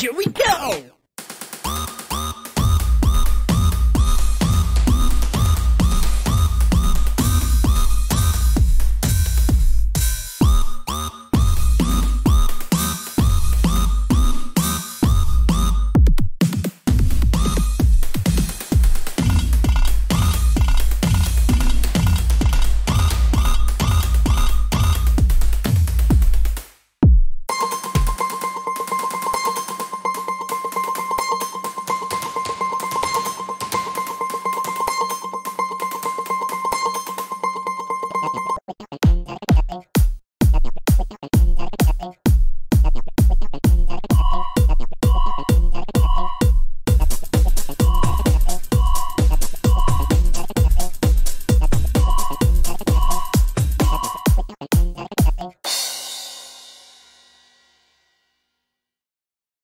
Here we go!